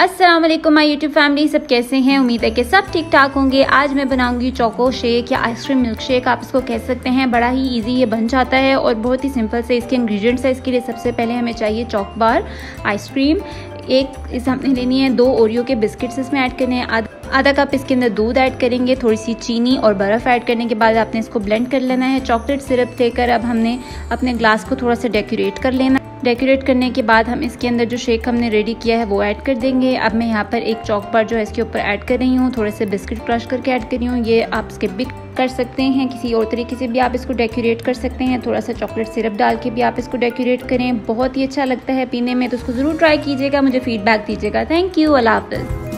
अस्सलाम वालेकुम my YouTube family सब कैसे हैं? उम्मीद है कि सब ठीक ठाक होंगे। आज मैं बनाऊँगी चोको शेक या आइसक्रीम मिल्क शेक आप इसको कह सकते हैं। बड़ा ही इजी ये बन जाता है और बहुत ही सिंपल से इसके इंग्रेडिएंट्स है। इसके लिए सबसे पहले हमें चाहिए चौक बार आइसक्रीम एक इस हमने लेनी है दो ओरियो के बिस्किट्स इसमें ऐड करने हैं। आधा कप इसके अंदर दूध ऐड करेंगे थोड़ी सी चीनी और बर्फ़ ऐड करने के बाद आपने इसको ब्लेंड कर लेना है। चॉकलेट सिरप लेकर अब हमने अपने ग्लास को थोड़ा सा डेकोरेट कर लेना डेकोरेट करने के बाद हम इसके अंदर जो शेक हमने रेडी किया है वो ऐड कर देंगे। अब मैं यहाँ पर एक चौक पर जो है इसके ऊपर ऐड कर रही हूँ। थोड़े से बिस्किट क्रश करके ऐड कर रही हूँ। ये आप स्किप भी कर सकते हैं। किसी और तरीके से भी आप इसको डेकोरेट कर सकते हैं। थोड़ा सा चॉकलेट सिरप डाल के भी आप इसको डेकोरेट करें। बहुत ही अच्छा लगता है पीने में तो उसको ज़रूर ट्राई कीजिएगा। मुझे फीडबैक दीजिएगा। Thank you. Allah half